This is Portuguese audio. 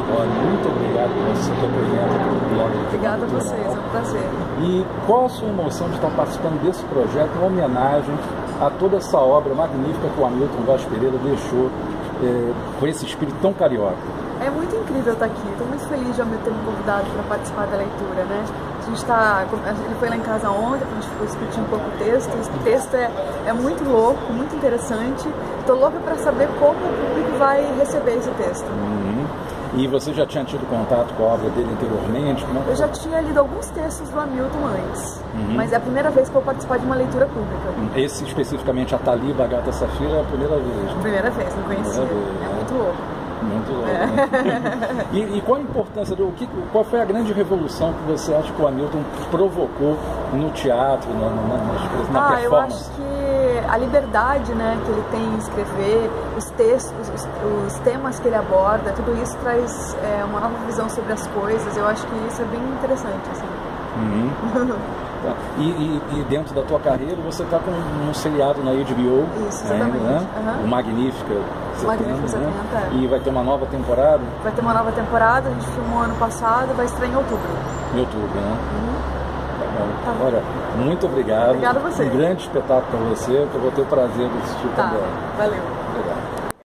Muito obrigado pelo seu depoimento aqui no blog. Obrigada a vocês, é um prazer. E qual a sua emoção de estar participando desse projeto em homenagem a toda essa obra magnífica que o Hamilton Vaz Pereira deixou é, com esse espírito tão carioca? É muito incrível estar aqui. Estou muito feliz de eu ter me convidado para participar da leitura, né? A gente está, ele foi lá em casa ontem, a gente ficou discutindo um pouco o texto. Esse texto é, é muito louco, muito interessante. Estou louca para saber como o público vai receber esse texto. Uhum. E você já tinha tido contato com a obra dele anteriormente? Como... É eu já tinha lido alguns textos do Hamilton antes, uhum. mas é a primeira vez que eu vou participar de uma leitura pública. Esse especificamente, a Taliba, a Gata Safira, é a primeira vez? Né? Primeira vez, não conhecia. Vez, é né? muito louco. Muito louco. É. Né? e, e, qual a importância, do, que, qual foi a grande revolução que você acha que o Hamilton provocou no teatro, na, na, na, na ah, performance? Eu acho que a liberdade né, que ele tem em escrever, os textos, os, os temas que ele aborda, tudo isso traz é, uma nova visão sobre as coisas. Eu acho que isso é bem interessante. Assim. Uhum. Tá. E, e, e, dentro da tua carreira você está com um seriado na HBO, Isso, exatamente. Né? Uhum. o Magnífica 70, Magnífica 70 né? E vai ter uma nova temporada? Vai ter uma nova temporada, a gente filmou ano passado, vai estrear em outubro. Em outubro, né? Uhum. Tá bom. Olha, muito obrigado. Obrigada a você. Um grande espetáculo para você, que eu vou ter o prazer de assistir tá. também. Valeu. Obrigado.